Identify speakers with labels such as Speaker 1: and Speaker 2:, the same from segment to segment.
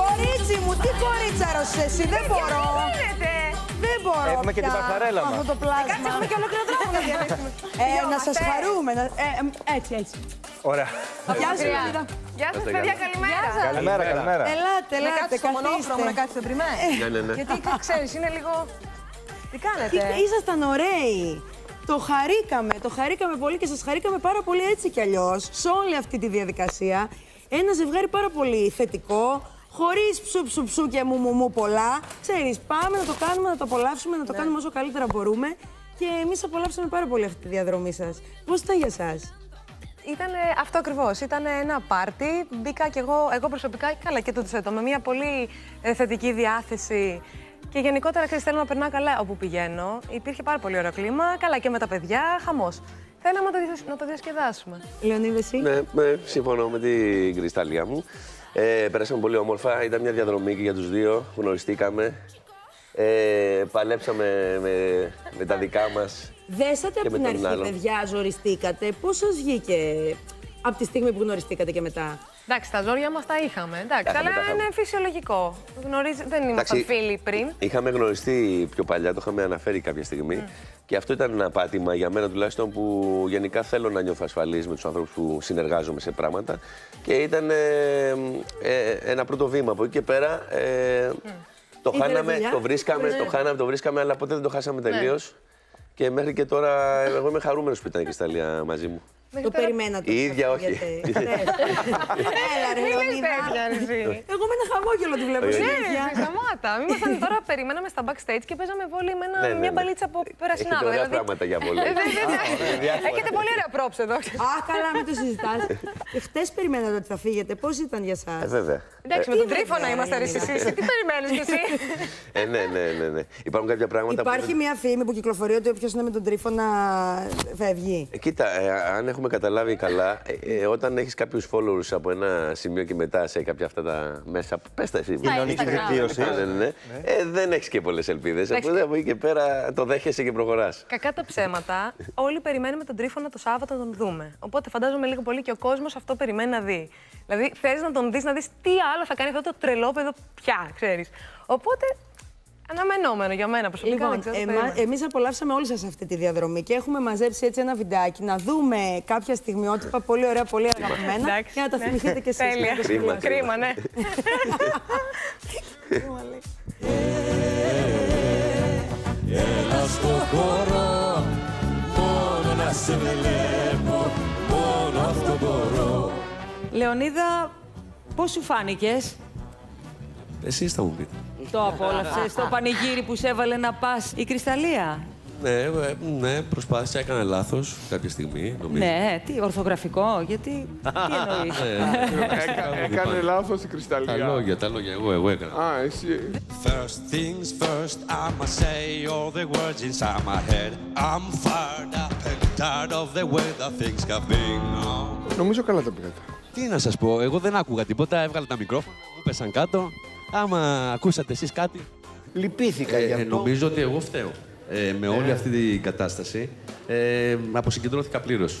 Speaker 1: Κορίτσι μου, τι κορίτσαρος είσαι εσύ, δεν μπορώ.
Speaker 2: Γίνεται.
Speaker 1: Δεν μπορώ
Speaker 3: Έχουμε και την
Speaker 1: πια
Speaker 3: παχαρέλα
Speaker 1: με
Speaker 3: μας.
Speaker 1: αυτό το πλάσμα.
Speaker 2: Κάτσε, έχουμε και ολόκληρο τρόπο να διαλέξουμε.
Speaker 1: Ε, να σας χαρούμε. να- ε, ε, έτσι, έτσι.
Speaker 3: Ωραία.
Speaker 1: Γεια σας, Λεωνίδα.
Speaker 2: Γεια σας, παιδιά, καλημέρα.
Speaker 3: Καλημέρα, καλημέρα.
Speaker 1: Ελάτε,
Speaker 2: Να
Speaker 1: ελάτε,
Speaker 2: κάτσετε στο μονόχρωμο, να κάτσετε πριν με.
Speaker 4: Ναι, ναι, ναι.
Speaker 2: Γιατί ξέρεις, είναι λίγο... Τι κάνετε;
Speaker 1: Είστε- Ήσασταν ωραίοι. Το χαρήκαμε, το χαρήκαμε πολύ και σας χαρήκαμε πάρα πολύ έτσι κι αλλιώς σε όλη αυτή τη διαδικασία. Ένα ζευγάρι πάρα πολύ θετικό, χωρίς ψου ψου ψου και μου μου μου πολλά. Ξέρεις, πάμε να το κάνουμε, να το απολαύσουμε, να το κάνουμε όσο καλύτερα μπορούμε. Και εμείς απολαύσαμε πάρα πολύ αυτή τη διαδρομή σας. Πώς ήταν για σας;
Speaker 2: Ήταν αυτό ακριβώς. Ήταν ένα πάρτι. Μπήκα κι εγώ, εγώ προσωπικά, καλά και το θέτω, με μια πολύ ε, θετική διάθεση. Και γενικότερα, ξέρεις, θέλω να περνάω καλά όπου πηγαίνω. Υπήρχε πάρα πολύ ωραίο κλίμα. Καλά και με τα παιδιά, χαμός. Θέλαμε να το, διασκε- να το διασκεδάσουμε.
Speaker 1: Λεωνίδα, εσύ;
Speaker 4: Ναι, ναι, συμφωνώ με την κρυσταλλία μου. Ε, πέρασαμε πολύ όμορφα. Ήταν μια διαδρομή και για τους δύο. Γνωριστήκαμε. Ε, παλέψαμε με, με τα δικά μας.
Speaker 1: Δέσατε από
Speaker 4: με
Speaker 1: την
Speaker 4: τον
Speaker 1: αρχή,
Speaker 4: άλλον.
Speaker 1: παιδιά, ζοριστήκατε. Πώς σας βγήκε από τη στιγμή που γνωριστήκατε και μετά;
Speaker 2: Εντάξει, τα ζόρια μας τα είχαμε. Εντάξει,
Speaker 4: Τα είχαμε,
Speaker 2: αλλά
Speaker 4: τα είχαμε.
Speaker 2: είναι φυσιολογικό. Γνωρίζει, δεν ήμασταν
Speaker 4: Εντάξει,
Speaker 2: φίλοι πριν.
Speaker 4: Είχαμε γνωριστεί πιο παλιά, το είχαμε αναφέρει κάποια στιγμή. Και αυτό ήταν ένα πάτημα για μένα τουλάχιστον που γενικά θέλω να νιώθω ασφαλής με τους ανθρώπους που συνεργάζομαι σε πράγματα. Και ήταν ε, ε, ένα πρώτο βήμα. Από εκεί και πέρα ε, το
Speaker 1: Ήθελε
Speaker 4: χάναμε,
Speaker 1: δουλειά.
Speaker 4: το βρίσκαμε, το χάναμε, το βρίσκαμε, αλλά ποτέ δεν το χάσαμε τελείως. Και μέχρι και τώρα εγώ είμαι χαρούμενος που ήταν η Κρυσταλλία μαζί μου.
Speaker 1: Το περιμένατε.
Speaker 4: Η
Speaker 1: σας
Speaker 4: ίδια όχι.
Speaker 1: ακούγεται. Ναι. Έλα ρε
Speaker 2: Μην λες
Speaker 1: Λεωνίδα.
Speaker 2: τέτοια, ρε, εσύ.
Speaker 1: Εγώ με ένα χαμόγελο τη βλέπω
Speaker 4: Ναι,
Speaker 2: Ναι,
Speaker 1: συνέχεια.
Speaker 2: ρε, σταμάτα. Ήμασταν τώρα, περιμέναμε στα backstage και παίζαμε βόλη με ένα-
Speaker 4: Ναι, ναι,
Speaker 2: μια
Speaker 4: ναι.
Speaker 2: μπαλίτσα από περασινάδα.
Speaker 4: Έχετε ωραία
Speaker 2: δηλαδή.
Speaker 4: πράγματα για βόλεϊ.
Speaker 2: Ε, δεν- δεν- Έχετε πολύ ωραία πρόψε εδώ.
Speaker 1: Α, καλά, μην το συζητάς. Χτες περιμένατε ότι θα φύγετε. Πώς ήταν για εσά.
Speaker 4: Ε, βέβαια.
Speaker 2: Εντάξει, με
Speaker 1: τι
Speaker 2: τον τρίφωνα
Speaker 1: βέβαια,
Speaker 2: είμαστε ρε
Speaker 1: είναι.
Speaker 2: εσύ. Τι περιμένεις κι εσύ;
Speaker 4: Ε, ναι, ναι, ναι, ναι. Υπάρχουν κάποια πράγματα που
Speaker 1: Υπάρχει
Speaker 4: δεν-
Speaker 1: μια φήμη που κυκλοφορεί ότι όποιος είναι με τον τρίφωνα φεύγει.
Speaker 4: Ε, Κοίτα, ε, αν έχουμε καταλάβει καλά, ε, ε, όταν έχεις κάποιους followers από ένα σημείο και μετά σε κάποια αυτά τα μέσα. Πες τα εσύ.
Speaker 3: Κοινωνική
Speaker 2: Instagram.
Speaker 3: δικτύωση.
Speaker 4: Ναι, ναι, ναι. Ε, δεν έχεις και πολλές ελπίδες. Οπότε από εκεί και πέρα το δέχεσαι και προχωράς.
Speaker 2: Κακά τα ψέματα, όλοι περιμένουμε τον τρίφωνα το Σάββατο να τον δούμε. Οπότε φαντάζομαι λίγο πολύ και ο κόσμος αυτό περιμένει να δει. Δηλαδή θες να τον δεις, να δεις τι άλλο θα κάνει αυτό το τρελόπεδο πια, ξέρεις. Οπότε αναμενόμενο για μένα προσωπικά.
Speaker 1: Λοιπόν,
Speaker 2: δεν ξέρω, το
Speaker 1: εμα,
Speaker 2: περίμενα.
Speaker 1: εμείς απολαύσαμε όλοι σας αυτή τη διαδρομή και έχουμε μαζέψει έτσι ένα βιντεάκι να δούμε κάποια στιγμιότυπα πολύ ωραία, πολύ αγαπημένα
Speaker 2: Εντάξει,
Speaker 1: για να τα
Speaker 2: ναι.
Speaker 1: θυμηθείτε κι εσείς.
Speaker 2: Τέλεια.
Speaker 1: να το
Speaker 4: Κρίμα,
Speaker 1: σχολιάσετε.
Speaker 2: Κρίμα, ναι.
Speaker 5: Έλα στο χώρο, μόνο να σε βλέπω, μόνο αυτό μπορώ.
Speaker 6: Λεωνίδα, πώς σου φάνηκες;
Speaker 4: Εσεί θα μου πείτε.
Speaker 6: το απόλαυσες, το πανηγύρι που σε έβαλε να πας η Κρυσταλλία.
Speaker 7: Ναι, ε, ναι, προσπάθησα, έκανα λάθος κάποια στιγμή, νομίζω.
Speaker 6: Ναι, τι, ορθογραφικό, γιατί, τι εννοείς;
Speaker 7: Ναι,
Speaker 8: Έκανε λάθος η Κρυσταλλία.
Speaker 7: τα λόγια, τα λόγια, εγώ, εγώ έκανα.
Speaker 8: Α, εσύ.
Speaker 5: First things first, I'ma say all the words inside my head. I'm fired up and tired of the way that things have been. Oh.
Speaker 8: Νομίζω καλά τα πήγατε.
Speaker 7: Τι να σας πω, εγώ δεν άκουγα τίποτα, έβγαλα τα μικρόφωνα, μου πέσαν κάτω. Άμα ακούσατε εσείς κάτι,
Speaker 3: Λυπήθηκα γι'
Speaker 7: ε,
Speaker 3: αυτό.
Speaker 7: νομίζω ότι εγώ φταίω. Ε, με όλη αυτή την κατάσταση, ε, αποσυγκεντρώθηκα πλήρως.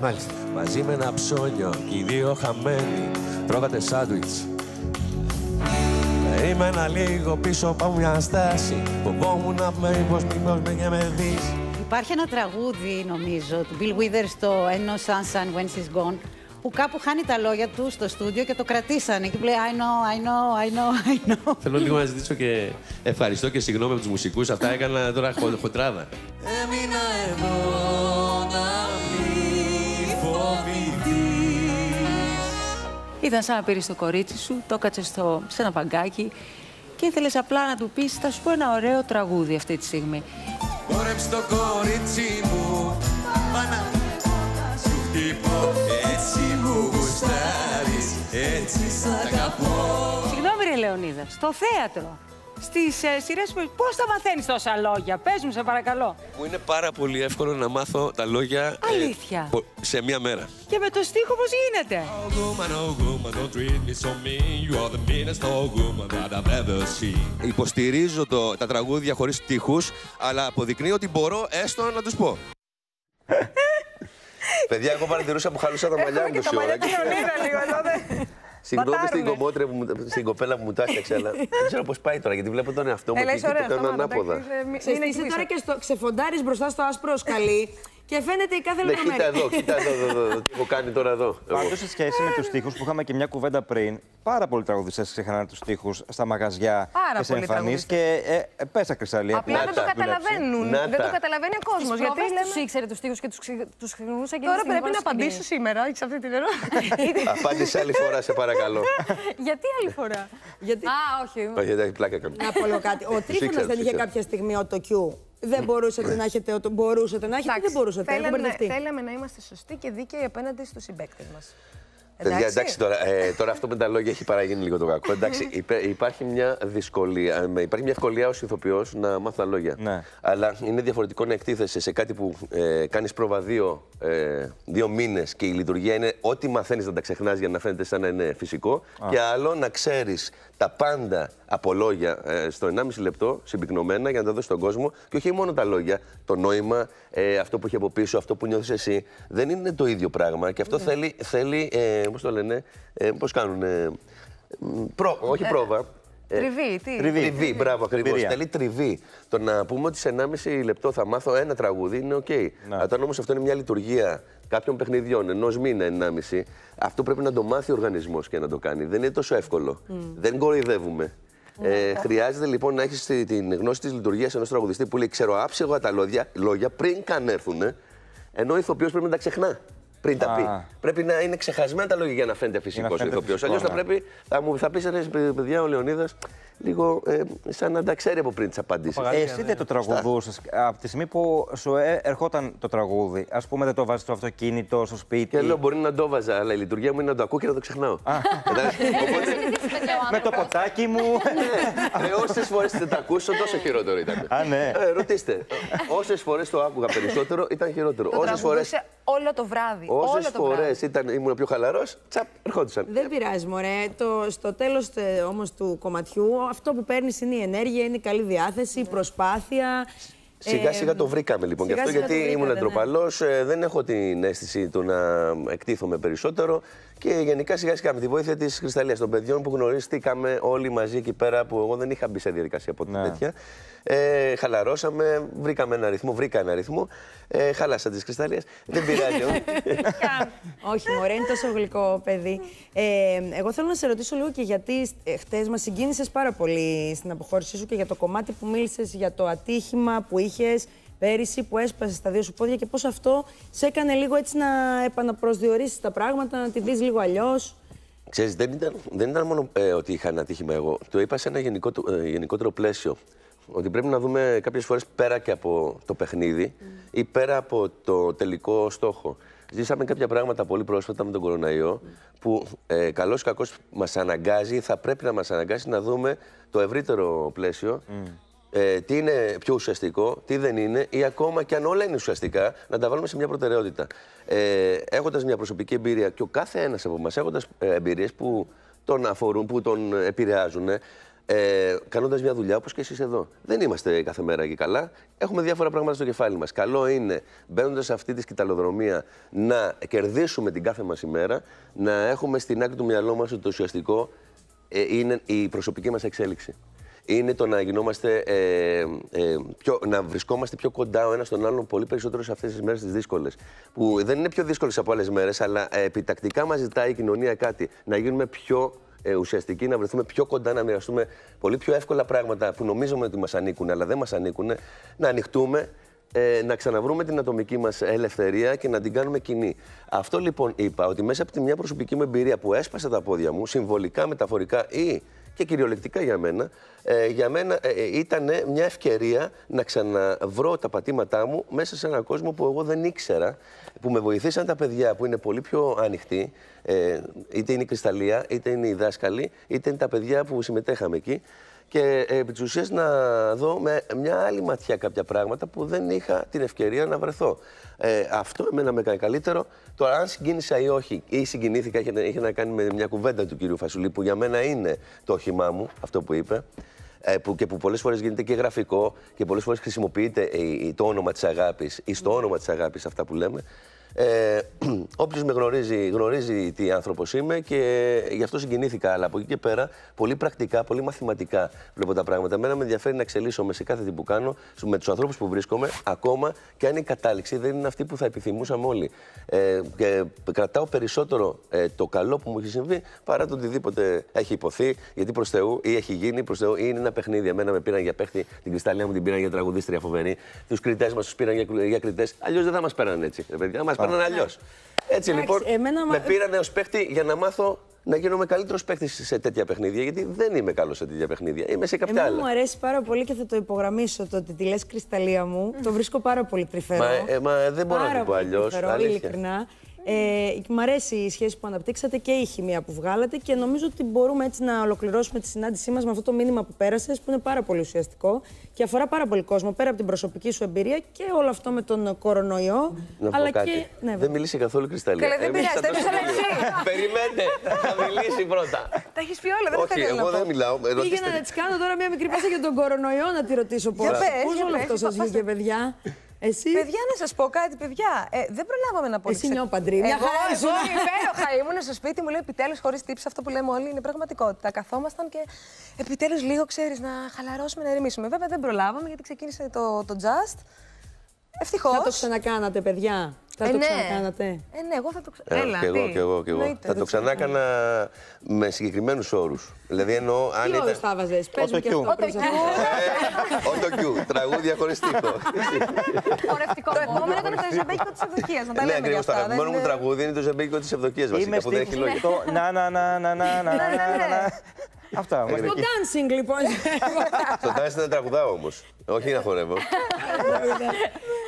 Speaker 3: Μάλιστα.
Speaker 5: Μαζί με ένα ψώνιο και οι δύο χαμένοι τρώγατε σάντουιτς. Ήμενα λίγο πίσω από μια στάση Φοβόμουν να με μήπως μήπως με και με δεις
Speaker 9: Υπάρχει ένα τραγούδι, νομίζω, του Bill Withers, το I know sunshine when she's gone, που κάπου χάνει τα λόγια του στο στούντιο και το κρατήσανε. Και του λέει I know, I know, I know, I know.
Speaker 7: Θέλω λίγο να ζητήσω και ευχαριστώ και συγγνώμη από τους μουσικούς, αυτά έκανα τώρα χο- χοντράδα.
Speaker 5: Έμεινα εδώ να μη φοβηθείς
Speaker 6: Ήταν σαν να πήρες το κορίτσι σου, το έκατσες στο, σε ένα παγκάκι και ήθελες απλά να του πεις, θα σου πω ένα ωραίο τραγούδι αυτή τη στιγμή.
Speaker 5: Πόρεψε το κορίτσι μου Μάνα Σου χτυπώ Έτσι μου γουστάρεις Έτσι σ' αγαπώ
Speaker 6: Συγγνώμη ρε Λεωνίδα, στο θέατρο, στις ε, σειρές που... Πώς τα μαθαίνεις τόσα λόγια, πες μου σε παρακαλώ.
Speaker 7: Μου είναι πάρα πολύ εύκολο να μάθω τα λόγια ε,
Speaker 6: Αλήθεια.
Speaker 7: πο- σε μία μέρα.
Speaker 6: Και με το στίχο πώς γίνεται;
Speaker 5: Oh woman, oh woman, don't treat me so mean You are the meanest old woman that I've ever seen
Speaker 7: Υποστηρίζω το, τα τραγούδια χωρίς στίχους, αλλά αποδεικνύω ότι μπορώ έστω να τους πω.
Speaker 4: Παιδιά, εγώ παρατηρούσα που χαλούσα τα μαλλιά μου
Speaker 2: Και
Speaker 4: τόση
Speaker 2: τα μαλλιά
Speaker 4: ώρα.
Speaker 2: του Λεωνίδα λίγο εδώ. δε.
Speaker 4: Συγγνώμη στην
Speaker 2: Μπατάρουνε.
Speaker 4: κομμότρια που μου- στην κοπέλα που μου τα έφτιαξε, αλλά δεν ξέρω πώς πάει τώρα γιατί βλέπω τον εαυτό μου
Speaker 2: Έλα,
Speaker 4: εκεί
Speaker 2: είσαι
Speaker 4: και
Speaker 2: ωραία,
Speaker 4: το κάνω
Speaker 2: σταμάτα,
Speaker 4: ανάποδα.
Speaker 2: εντάξει, ε, μη-
Speaker 1: Ξέρεις
Speaker 2: μην
Speaker 1: τι, είσαι
Speaker 2: εκπλήσω.
Speaker 1: τώρα και στο ξεφοντάρεις μπροστά στο άσπρο σκαλί και φαίνεται η κάθε
Speaker 4: Ναι, κοίτα
Speaker 1: λεπτομέρεια.
Speaker 4: εδώ, κοίτα εδώ, εδώ, εδώ, τι έχω κάνει τώρα εδώ. εγώ.
Speaker 3: Πάντως, σε σχέση με τους τοίχου που είχαμε και μια κουβέντα πριν, πάρα πολλοί τραγουδιστές ξεχνάνε τους τοίχου στα μαγαζιά
Speaker 2: Πάρα
Speaker 3: και σε
Speaker 2: πολλοί
Speaker 3: εμφανίσεις.
Speaker 2: τραγουδιστές.
Speaker 3: Και ε, ε, πέσα κρυσταλλία.
Speaker 2: Απλά
Speaker 4: Να
Speaker 2: δεν το
Speaker 4: τα,
Speaker 2: καταλαβαίνουν.
Speaker 4: Να
Speaker 2: Δεν το
Speaker 4: τα.
Speaker 2: καταλαβαίνει ο κόσμος.
Speaker 6: Τις
Speaker 2: Γιατί
Speaker 6: πρόβες
Speaker 2: λέμε.
Speaker 6: τους ήξερε τους τοίχους και τους, ξε- τους χρησιμοποιούσα και
Speaker 2: Τώρα
Speaker 6: στην
Speaker 2: πρέπει να
Speaker 6: υπόλοιπη
Speaker 2: απαντήσω
Speaker 6: σκηνή.
Speaker 2: σήμερα, έχεις αυτή την ερώτηση.
Speaker 4: Απάντησε άλλη φορά, σε παρακαλώ.
Speaker 6: Γιατί άλλη φορά;
Speaker 1: Γιατί...
Speaker 6: Α, όχι.
Speaker 4: Όχι, εντάξει, πλάκα κάνω.
Speaker 1: Να πω λίγο κάτι. Ο Τρίφωνας
Speaker 4: ήξερα,
Speaker 1: δεν
Speaker 4: τους
Speaker 1: είχε
Speaker 4: ήξερα.
Speaker 1: κάποια στιγμή το Q. Δεν μπορούσατε να έχετε, ο- μπορούσατε να έχετε, δεν μπορούσατε. Έχω
Speaker 2: θέλαμε,
Speaker 1: μπερδευτεί.
Speaker 2: θέλαμε να είμαστε σωστοί και δίκαιοι απέναντι στους συμπαίκτες μας.
Speaker 4: Παιδιά, εντάξει τώρα, ε, τώρα αυτό με τα λόγια έχει παραγίνει λίγο το κακό. Εντάξει, υπέ- υπάρχει μια δυσκολία, ε, υπάρχει μια ευκολία ως ηθοποιός να μάθει τα λόγια.
Speaker 3: Ναι.
Speaker 4: Αλλά είναι διαφορετικό να εκτίθεσαι σε κάτι που ε, κάνεις πρόβα δύο, ε, δύο μήνες και η λειτουργία είναι ό,τι μαθαίνεις να τα ξεχνάς για να φαίνεται σαν να είναι φυσικό. Και άλλο να ξέρεις τα πάντα από λόγια ε, στο 1,5 λεπτό συμπυκνωμένα για να τα δώσει στον κόσμο. Και όχι μόνο τα λόγια, το νόημα, ε, αυτό που έχει από πίσω, αυτό που νιώθεις εσύ. Δεν είναι το ίδιο πράγμα και αυτό θέλει, θέλει ε, πώς το λένε, ε, πώς κάνουν, ε, μ, προ, όχι πρόβα. ε,
Speaker 2: Τριβή, τι.
Speaker 4: Τριβή, τριβή μπράβο ακριβώς.
Speaker 3: Εμπειρία.
Speaker 4: Θέλει τριβή. Το να πούμε ότι σε 1,5 λεπτό θα μάθω ένα τραγούδι είναι οκ. Όταν όμως αυτό είναι μια λειτουργία κάποιων παιχνιδιών ενός μήνα, 1,5, αυτό πρέπει να το μάθει ο οργανισμός και να το κάνει. Δεν είναι τόσο εύκολο. Δεν κοροϊδεύουμε. Ε, χρειάζεται λοιπόν να έχεις την γνώση της λειτουργίας ενός τραγουδιστή που λέει: Ξέρω άψογα τα λόγια, λόγια πριν καν έρθουν, ενώ ο ηθοποιός πρέπει να τα ξεχνά. Πριν τα
Speaker 3: Α.
Speaker 4: πει. Πρέπει να είναι ξεχασμένα τα λόγια για να φαίνεται φυσικός ο
Speaker 3: φαίνεται
Speaker 4: ηθοποιός.
Speaker 3: φυσικό,
Speaker 4: Αλλιώς θα
Speaker 3: ναι.
Speaker 4: πρέπει, θα μου θα πεις ρε παιδιά, ο Λεωνίδας, λίγο ε, σαν να τα ξέρει από πριν τις απαντήσεις.
Speaker 3: Εσύ δεν το τραγουδούσες από τη στιγμή που σου ε, ερχόταν το τραγούδι. Α πούμε, δεν το βάζεις στο αυτοκίνητο, στο σπίτι.
Speaker 4: Και λέω: Μπορεί να το βάζα, αλλά η λειτουργία μου είναι να το ακούω και να το ξεχνάω. Εντάξει, Οπότε,
Speaker 3: Με το ποτάκι μου.
Speaker 4: όσες φορές δεν τα ακούσω, τόσο χειρότερο ήταν.
Speaker 3: Α, ναι.
Speaker 4: Ε, ρωτήστε. Όσες φορές το άκουγα περισσότερο, ήταν χειρότερο.
Speaker 2: Το
Speaker 4: Όσες φορέ
Speaker 2: τραγουδούσε όλο το βράδυ.
Speaker 4: όσες
Speaker 2: όλο το βράδυ.
Speaker 4: φορές ήμουν πιο χαλαρός, τσαπ, ερχόντουσαν.
Speaker 1: Δεν πειράζει, μωρέ. Το, στο τέλος όμως του κομματιού, αυτό που παίρνεις είναι η ενέργεια, είναι η καλή διάθεση, η προσπάθεια.
Speaker 4: Σιγά
Speaker 1: Ε,
Speaker 4: σιγά το βρήκαμε λοιπόν. Γι'
Speaker 1: σιγά
Speaker 4: αυτό
Speaker 1: σιγά το
Speaker 4: γιατί ήμουν
Speaker 1: βρήκατε, ναι.
Speaker 4: ντροπαλό, δεν έχω την αίσθηση του να εκτίθομαι περισσότερο και γενικά σιγά σιγά με τη βοήθεια της Κρυσταλλίας των παιδιών που γνωρίστηκαμε όλοι μαζί εκεί πέρα που εγώ δεν είχα μπει σε διαδικασία από
Speaker 3: Ναι.
Speaker 4: τέτοια. Ε, χαλαρώσαμε, βρήκαμε ένα ρυθμό, βρήκα ένα ρυθμό. Ε, χάλασα της Κρυσταλλίας. δεν πειράζει. όμως.
Speaker 1: Όχι, μωρέ, είναι τόσο γλυκό παιδί. Ε, εγώ θέλω να σε ρωτήσω λίγο και γιατί ε, χτες μας συγκίνησες πάρα πολύ στην αποχώρησή σου και για το κομμάτι που μίλησες για το ατύχημα που είχες πέρυσι, που έσπασες τα δύο σου πόδια και πώς αυτό σε έκανε λίγο έτσι να επαναπροσδιορίσεις τα πράγματα, να τη δεις λίγο αλλιώς.
Speaker 4: Ξέρεις, δεν ήταν, δεν ήταν μόνο ε, ότι είχα ένα ατύχημα εγώ. Το είπα σε ένα γενικό, ε, γενικότερο πλαίσιο. Ότι πρέπει να δούμε κάποιες φορές πέρα και από το παιχνίδι ή πέρα από το τελικό στόχο. Ζήσαμε κάποια πράγματα πολύ πρόσφατα με τον κοροναϊό που ε, καλώς ή κακώς μας αναγκάζει, θα πρέπει να μας αναγκάσει να δούμε το ευρύτερο πλαίσιο ε, τι είναι πιο ουσιαστικό, τι δεν είναι, ή ακόμα και αν όλα είναι ουσιαστικά, να τα βάλουμε σε μια προτεραιότητα. Ε, έχοντας μια προσωπική εμπειρία και ο κάθε ένας από εμάς έχοντας ε, εμπειρίες που τον αφορούν, που τον επηρεάζουν, ε, κάνοντας μια δουλειά όπως και εσείς εδώ. Δεν είμαστε κάθε μέρα εκεί καλά. Έχουμε διάφορα πράγματα στο κεφάλι μας. Καλό είναι μπαίνοντας σε αυτή τη σκηταλοδρομία να κερδίσουμε την κάθε μας ημέρα, να έχουμε στην άκρη του μυαλό μας ότι το ουσιαστικό ε, είναι η προσωπική μας εξέλιξη είναι το να γινόμαστε, ε, ε, πιο, να βρισκόμαστε πιο κοντά ο ένας τον άλλον πολύ περισσότερο σε αυτές τις μέρες τις δύσκολες. Που δεν είναι πιο δύσκολες από άλλες μέρες, αλλά ε, επιτακτικά μας ζητάει η κοινωνία κάτι. Να γίνουμε πιο ε, ουσιαστικοί, να βρεθούμε πιο κοντά, να μοιραστούμε πολύ πιο εύκολα πράγματα που νομίζουμε ότι μας ανήκουν, αλλά δεν μας ανήκουν. Να ανοιχτούμε, ε, να ξαναβρούμε την ατομική μας ελευθερία και να την κάνουμε κοινή. Αυτό λοιπόν είπα, ότι μέσα από τη μια προσωπική μου εμπειρία που έσπασε τα πόδια μου, συμβολικά, μεταφορικά ή και κυριολεκτικά για μένα, ε, για μένα ε, ε, ήταν μια ευκαιρία να ξαναβρω τα πατήματά μου μέσα σε έναν κόσμο που εγώ δεν ήξερα, που με βοηθήσαν τα παιδιά που είναι πολύ πιο ανοιχτοί, ε, είτε είναι η Κρυσταλλία, είτε είναι οι δάσκαλοι, είτε είναι τα παιδιά που συμμετέχαμε εκεί. Και ε, επί της ουσίας να δω με μια άλλη ματιά κάποια πράγματα που δεν είχα την ευκαιρία να βρεθώ. Ε, αυτό εμένα με έκανε καλύτερο. Τώρα, αν συγκίνησα ή όχι, ή συγκινήθηκα, είχε, να- είχε να κάνει με μια κουβέντα του κυρίου Φασουλή, που για μένα είναι το όχημά μου, αυτό που είπε. Ε, που, και που πολλές φορές γίνεται και γραφικό και πολλές φορές χρησιμοποιείται ε, ε, το όνομα της αγάπης ή στο όνομα της αγάπης αυτά που λέμε. Ε, Όποιος με γνωρίζει, γνωρίζει τι άνθρωπος είμαι και γι' αυτό συγκινήθηκα. Αλλά από εκεί και πέρα, πολύ πρακτικά, πολύ μαθηματικά βλέπω τα πράγματα. Εμένα με ενδιαφέρει να εξελίσσομαι σε κάθε τι που κάνω, με τους ανθρώπους που βρίσκομαι, ακόμα και αν η κατάληξη δεν είναι αυτή που θα επιθυμούσαμε όλοι. Ε, και κρατάω περισσότερο ε, το καλό που μου έχει συμβεί παρά το οτιδήποτε έχει υποθεί, γιατί προς Θεού ή έχει γίνει προς Θεού ή είναι ένα παιχνίδι. Εμένα με πήραν για παίχτη, την Κρυσταλλία μου την πήραν για τραγουδίστρια φοβερή, τους κριτές μας τους πήραν για, για κριτές. Αλλιώς δεν θα μας πέραν έτσι. Ρε παιδιά, μας πέραν αλλιώς. Έτσι
Speaker 1: Εντάξει,
Speaker 4: λοιπόν,
Speaker 1: εμένα μα-
Speaker 4: με πήραν ως παίχτη για να μάθω να γίνομαι καλύτερος παίχτη σε τέτοια παιχνίδια. Γιατί δεν είμαι καλός σε τέτοια παιχνίδια. Είμαι σε κάποια
Speaker 1: Εμένα μου
Speaker 4: άλλα.
Speaker 1: αρέσει πάρα πολύ και θα το υπογραμμίσω το ότι τη λες κρυσταλλία μου. Το βρίσκω πάρα πολύ τρυφερό.
Speaker 4: Μα, ε, μα δεν μπορώ να
Speaker 1: Πάρα
Speaker 4: το πω
Speaker 1: πολύ
Speaker 4: αλλιώς.
Speaker 1: τρυφερό, ειλικρινά. Ε, μ' αρέσει η σχέση που αναπτύξατε και η χημεία που βγάλατε και νομίζω ότι μπορούμε έτσι να ολοκληρώσουμε τη συνάντησή μας με αυτό το μήνυμα που πέρασες που είναι πάρα πολύ ουσιαστικό και αφορά πάρα πολύ κόσμο πέρα από την προσωπική σου εμπειρία και όλο αυτό με τον κορονοϊό.
Speaker 4: Να πω
Speaker 1: αλλά
Speaker 4: κάτι.
Speaker 1: και. Ναι,
Speaker 4: δεν μίλησε καθόλου η Κρυσταλλία.
Speaker 2: Καλά, δεν
Speaker 4: Εμείς
Speaker 2: πειράζει,
Speaker 4: θα
Speaker 2: τα
Speaker 4: το
Speaker 2: είπες όλα
Speaker 4: συζητήσουμε.
Speaker 2: εσύ.
Speaker 4: Περιμένετε, θα μιλήσει πρώτα.
Speaker 2: Τα έχεις πει όλα, δεν
Speaker 4: Όχι,
Speaker 2: θέλω να
Speaker 4: εγώ
Speaker 2: πω.
Speaker 4: δεν μιλάω. Ε,
Speaker 1: Πήγαινα
Speaker 4: Ρωτήστε.
Speaker 1: να της κάνω τώρα μια μικρή πάσα για τον κορονοϊό να τη ρωτήσω πώς.
Speaker 2: πες,
Speaker 1: Πώς
Speaker 2: για
Speaker 1: όλο
Speaker 2: πες,
Speaker 1: αυτό σας
Speaker 2: πα-
Speaker 1: βγήκε, παιδιά; Εσύ;
Speaker 2: Παιδιά, να σας πω κάτι, παιδιά. Ε, δεν προλάβαμε να πω.
Speaker 1: Εσύ νιώπαντρη, μια
Speaker 2: Εγώ,
Speaker 1: χαρά
Speaker 2: εγώ
Speaker 1: ήσουν.
Speaker 2: υπέροχα ήμουν στο σπίτι μου, λέει επιτέλους χωρίς τύψη. Αυτό που λέμε όλοι είναι πραγματικότητα. Καθόμασταν και επιτέλους λίγο ξέρεις να χαλαρώσουμε, να ηρεμήσουμε. Βέβαια δεν προλάβαμε γιατί ξεκίνησε το, το Just. Ευτυχώς.
Speaker 1: Θα το ξανακάνατε, παιδιά. Θα
Speaker 2: Ε,
Speaker 1: το
Speaker 2: ναι.
Speaker 1: ξανακάνατε.
Speaker 2: Ε, ναι, εγώ θα το
Speaker 4: Ε,
Speaker 2: ξανακάνω. Έλα,
Speaker 4: και εγώ,
Speaker 2: τι.
Speaker 4: και εγώ, και εγώ.
Speaker 2: Εννοείται,
Speaker 4: Θα
Speaker 2: δεν
Speaker 4: το ξανά έκανα με συγκεκριμένους όρους. Δηλαδή εννοώ αν.
Speaker 1: Τι
Speaker 4: ήταν...
Speaker 1: θα βάζε, πες μου και
Speaker 4: ε, Τραγούδια χωρίς τύπο.
Speaker 2: Χορευτικό. Το επόμενο ήταν το ζεμπέκικο της Ευδοκίας. Να τα
Speaker 4: ναι,
Speaker 2: λέμε.
Speaker 4: Ναι,
Speaker 2: ακριβώ.
Speaker 4: Το αγαπημένο μου τραγούδι είναι το ζεμπέκικο της Ευδοκίας βασικά που δεν έχει λόγια.
Speaker 3: Να, να, να, να, να, να. Ναι, ναι, αυτά.
Speaker 1: Ε, Στο dancing λοιπόν.
Speaker 4: Στο dancing δεν τραγουδάω όμως. Όχι να χορεύω.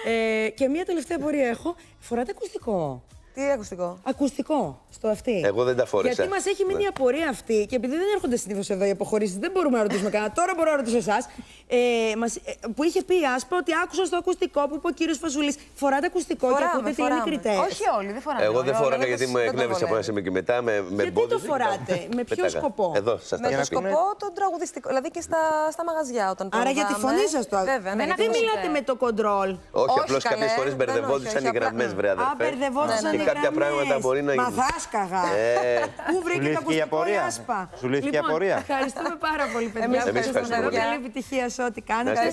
Speaker 1: Ε, και μία τελευταία πορεία έχω. Φοράτε ακουστικό;
Speaker 2: Τι ακουστικό;
Speaker 1: Ακουστικό στο αυτή.
Speaker 4: Εγώ δεν τα φόρεσα.
Speaker 1: Γιατί μας έχει μείνει η απορία αυτή και επειδή δεν έρχονται συνήθως εδώ οι αποχωρήσεις, δεν μπορούμε να ρωτήσουμε κανένα. Τώρα μπορώ να ρωτήσω εσάς. Ε, μας, ε, που είχε πει, άσπα, ότι άκουσα στο ακουστικό που είπε ο κύριος Φασουλής. Φοράτε ακουστικό και ακούτε τι είναι κριτέ.
Speaker 2: Όχι όλοι, δεν φοράμε.
Speaker 4: Εγώ δεν
Speaker 2: όλοι,
Speaker 4: φόραγα
Speaker 2: όλοι,
Speaker 4: γιατί
Speaker 2: δεν
Speaker 4: μου
Speaker 2: το
Speaker 4: εκνεύρισε από ένα
Speaker 2: βολεύει.
Speaker 4: σημείο και μετά με, με
Speaker 1: Γιατί
Speaker 4: εμπόδιζε
Speaker 1: το
Speaker 4: και
Speaker 1: φοράτε,
Speaker 4: τα-
Speaker 1: με ποιο
Speaker 4: πέταγα.
Speaker 1: σκοπό;
Speaker 4: Εδώ, σας
Speaker 2: Με
Speaker 4: τα
Speaker 2: το
Speaker 4: σπίτι.
Speaker 2: σκοπό τον τραγουδιστικό, δηλαδή και στα, στα μαγαζιά όταν
Speaker 1: Άρα για τη
Speaker 2: τραγουδάμε.
Speaker 1: φωνή σας το
Speaker 2: Βέβαια, ναι,
Speaker 1: Δεν
Speaker 2: γιατί
Speaker 1: μιλάτε με το κοντρόλ.
Speaker 4: Όχι,
Speaker 2: Όχι,
Speaker 4: απλώς
Speaker 2: καλέ,
Speaker 4: κάποιες φορές
Speaker 2: δεν
Speaker 4: μπερδευόντουσαν
Speaker 2: όχι,
Speaker 4: οι
Speaker 2: όχι,
Speaker 4: γραμμές,
Speaker 2: απλά-
Speaker 4: βρε
Speaker 1: Α,
Speaker 4: αδερφέ.
Speaker 1: μπερδευόντουσαν
Speaker 4: Και
Speaker 1: οι
Speaker 4: κάποια πράγματα μπορεί να γίνουν.
Speaker 1: Μαθάσκαγα.
Speaker 4: Ε.
Speaker 1: Πού βρήκε
Speaker 3: τα
Speaker 1: ακουστικό λάσπα.
Speaker 3: Σου λύθηκε η
Speaker 1: λοιπόν,
Speaker 3: απορία.
Speaker 1: Ευχαριστούμε πάρα πολύ, παιδιά.
Speaker 4: Ευχαριστούμε.
Speaker 1: Καλή επιτυχία σε ό,τι κάνετε.